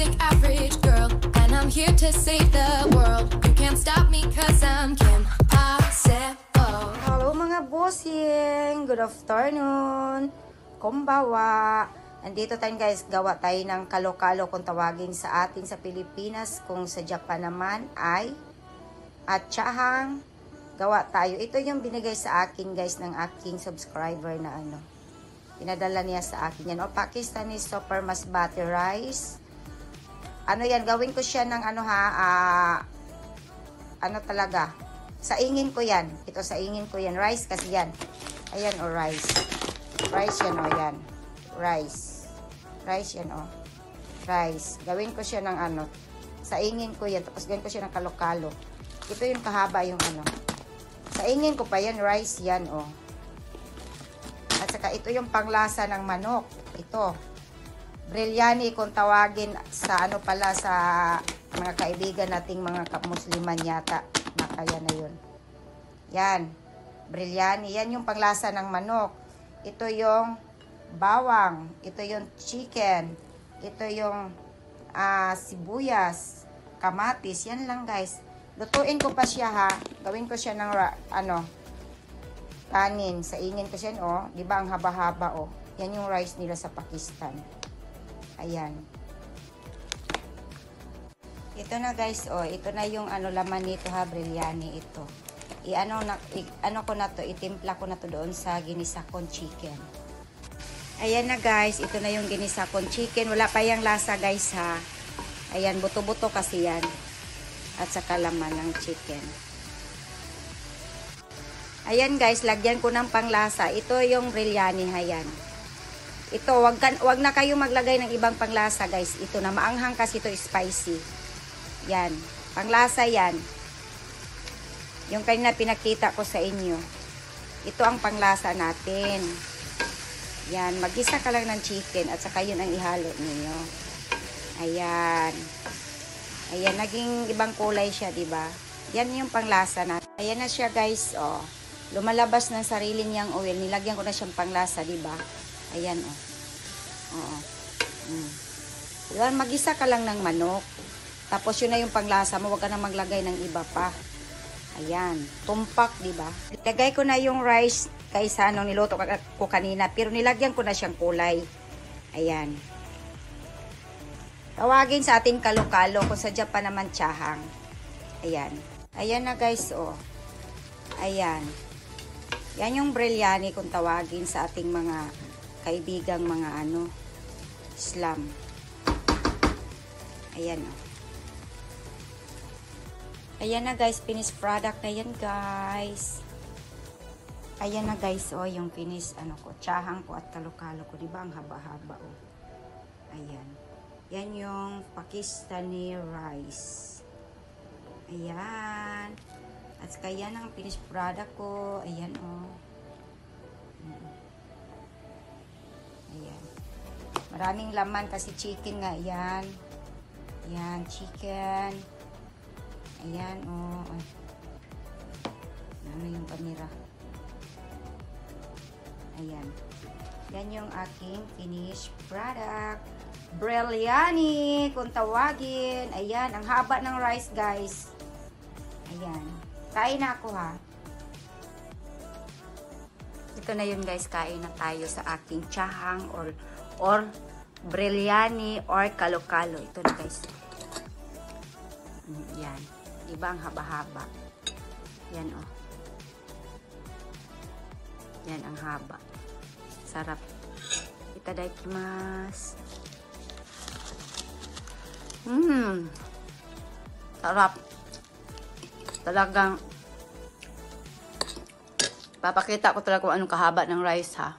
basic average girl, and I'm here to save the world. You can't stop me cause I'm Kim Possible. Hello mga bossing! Good afternoon! Kumbawa! Andito tayo guys, gawa tayo ng kalo-kalo kung tawagin sa atin sa Pilipinas. Kung sa Japan naman ay atsahang gawa tayo. Ito yung binigay sa akin guys ng aking subscriber na ano. Pinadala niya sa akin yan. O Pakistani super masbati rice. Ano yan, gawin ko siya ng ano ha, ah, ano talaga. Sa ingin ko yan. Ito sa ingin ko yan. Rice kasi yan. Ayan o rice. Rice yan o yan. Rice. Rice yan o. Rice. Gawin ko siya ng ano. Sa ingin ko yan. Tapos gawin ko siya ng kalokalo. Ito yung kahaba yung ano. Sa ingin ko pa yan. Rice yan o. At saka ito yung panglasa ng manok. Ito. Brilyani kung tawagin sa ano pala sa mga kaibigan nating mga musliman yata. Baka yan na yun. Yan. Brilyani. Yan yung panglasa ng manok. Ito yung bawang. Ito yung chicken. Ito yung ah, sibuyas. Kamatis. Yan lang guys. Lutuin ko pa siya ha. Gawin ko siya ng ano, kanin. Sa ingin ko siya, oh. Di ba ang haba-haba, oh. Yan yung rice nila sa Pakistan. Ayan. Ito na guys, oh. Ito na yung ano laman nito ha, biryani ito. I-ano na, i, ano ko na to, itimpla ko na to doon sa ginisa kong chicken. Ayan na guys, ito na yung ginisa kong chicken. Wala pa yung lasa guys ha. Ayan, buto-buto kasi yan. At saka laman ng chicken. Ayan guys, lagyan ko ng panglasa. Ito yung biryani hayan. Ito, wag, wag na kayo maglagay ng ibang panglasa guys. Ito na maanghang kasi ito spicy. Yan. Panglasa yan. Yung kanina pinakita ko sa inyo. Ito ang panglasa natin. Yan. Magisa ka lang ng chicken at saka yun ang ihalo ninyo. Ayan. Ayan. Naging ibang kulay siya, di ba? Yan yung panglasa natin. Ayan na siya guys, oh. Lumalabas ng sarili niyang oil. Nilagyan ko na siyang panglasa, di ba? Ayan, oh. Oo. Mm. Diba, magisa ka lang ng manok. Tapos yun na yung panglasa mo, huwag ka na maglagay ng iba pa. Ayan, tumpak, di ba? Lagay ko na yung rice kaysa nung niluto ko kanina, pero nilagyan ko na siyang kulay. Ayan. Tawagin sa ating kalokalo kung sa Japan naman tsahang. Ayan. Ayan na guys, oh. Ayan. Yan yung biryani kung tawagin sa ating mga kaibigang mga ano, Islam. Ayan o. Ayan na guys, finished product na yan guys. Ayan na guys, oh, yung finished ano ko, tsahang ko at kalokalo ko. Diba ang haba-haba oh. Ayan. Yan yung Pakistani rice. Ayan. At saka yan ang finished product ko. Ayan oh. Maraming laman kasi chicken nga. Ayan. Ayan, chicken. Ayan, oh. Ay. Ano yung panira? Ayan. Yan yung aking finished product. Brilyani, kung tawagin. Ayan, ang haba ng rice, guys. Ayan. Kain na ako, ha. Ito na yun guys, kain na tayo sa aking chahang or or biryani or kalo-kalo. Ito na guys. Mm, Yan. Diba ang haba-haba? Yan oh. Yan ang haba. Sarap. Itadakimasu. Mmm. Sarap. Talagang Papakita ko talaga kung anong kahaba ng rice ha.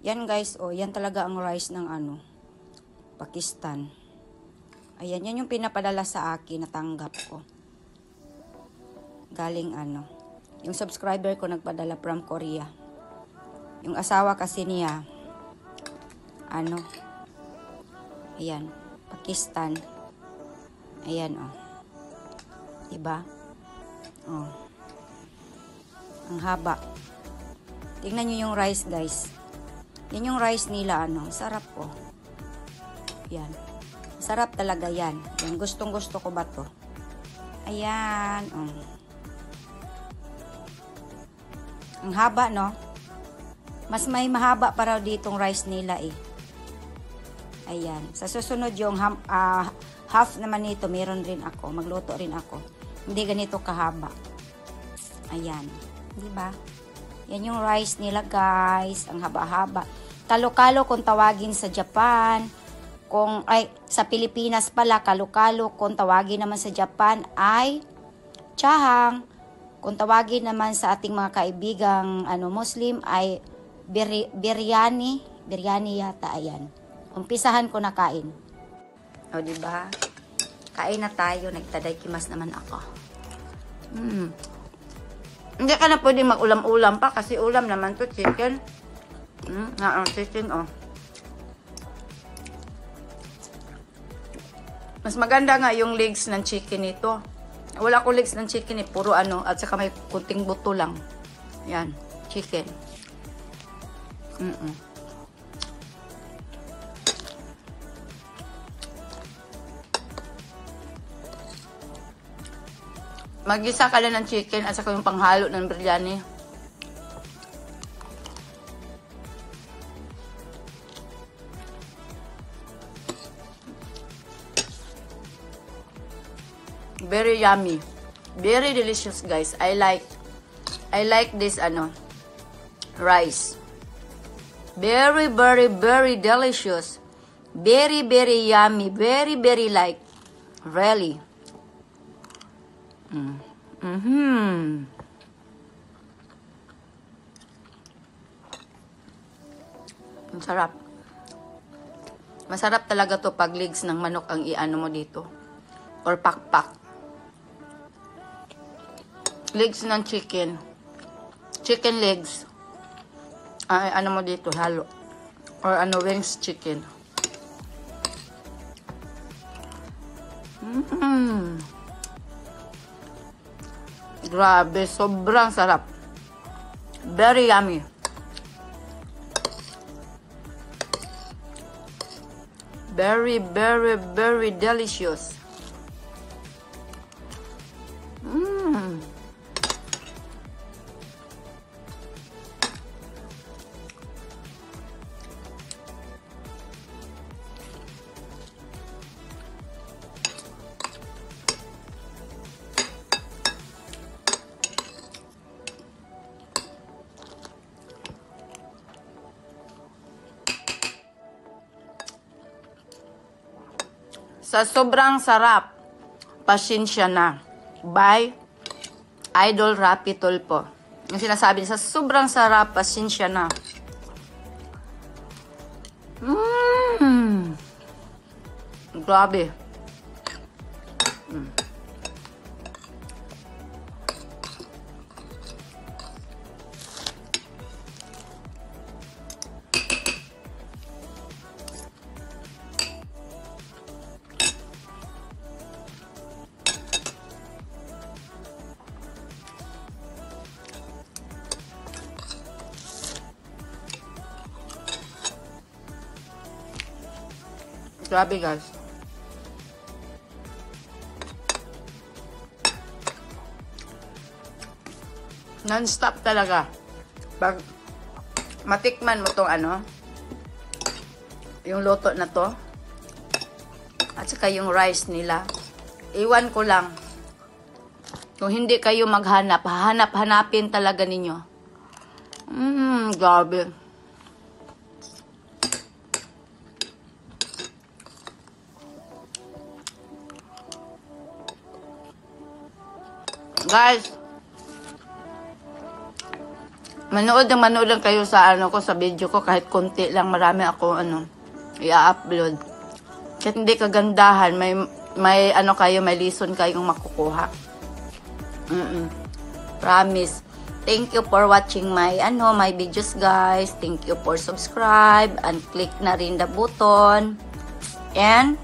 Yan guys, oh, yan talaga ang rice ng ano, Pakistan. Ayan, yan yung pinapadala sa akin, natanggap ko. Galing ano, yung subscriber ko nagpadala from Korea. Yung asawa kasi niya, ano, ayan, Pakistan. Ayan, oh. Diba? Oh. Ang haba. Tingnan nyo yung rice, guys. Yan yung rice nila, ano. Sarap po. Yan. Sarap talaga yan. Yung gustong gusto ko ba to? Ayan. Um. Ang haba, no? Mas may mahaba para ditong rice nila eh. Ayan. Sa susunod yung ham, ah, half naman nito, meron rin ako. Magluto rin ako. Hindi ganito kahaba. Ayan. Di ba? Yan yung rice nila, guys. Ang haba-haba. Kalo-kalo kung tawagin sa Japan. Kung, ay, sa Pilipinas pala, kalo-kalo kung tawagin naman sa Japan ay chahang. Kung tawagin naman sa ating mga kaibigang ano, Muslim ay biri, biryani. Biryani yata, ayan. Umpisahan ko na kain. O, di ba? Kain na tayo. Nagtaday kimas naman ako. Mm. Hindi ka na pwede mag-ulam-ulam pa kasi ulam naman to chicken. Mm, na ang chicken oh. Mas maganda nga yung legs ng chicken nito. Wala ko legs ng chicken eh, puro ano, at saka may kunting buto lang. Yan, chicken. Mm Magisa ka lang ng chicken at saka yung panghalo ng biryani. Very yummy. Very delicious, guys. I like I like this ano rice. Very very very delicious. Very very yummy. Very very like really. Mm. Mm-hmm. Ang sarap. Masarap talaga to pag legs ng manok ang iano mo dito. Or pakpak. Legs ng chicken. Chicken legs. Ay, ano mo dito, halo. Or ano, wings chicken. Mmm. Grabe, sobrang sarap. Very yummy. Very, very, very delicious. Sa sobrang sarap, pasensya na. By Idol Rapi Tulpo. Yung sinasabi niya, sa sobrang sarap, pasensya na. Mmm. Grabe. Grabe guys. Non-stop talaga. Pag matikman mo tong ano, yung loto na to, at saka yung rice nila, iwan ko lang. Kung hindi kayo maghanap, hanap-hanapin talaga ninyo. Mmm, grabe. Guys, manood na manood lang kayo sa ano ko sa video ko kahit konti lang marami ako ano i-upload. Kahit hindi kagandahan, may may ano kayo, may lesson kayong makukuha. Mm, -mm. Promise. Thank you for watching my ano my videos guys. Thank you for subscribe and click na rin the button. And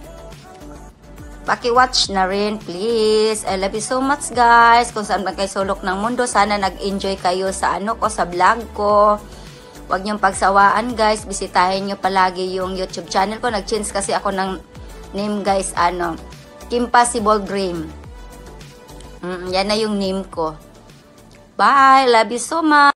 Paki-watch na rin, please. I love you so much, guys. Kung saan man kayo sulok ng mundo, sana nag-enjoy kayo sa ano ko, sa vlog ko. Huwag niyong pagsawaan, guys. Bisitahin niyo palagi yung YouTube channel ko. Nag-change kasi ako ng name guys, ano, Kim Possible Dream. Mm, yan na yung name ko. Bye! Love you so much!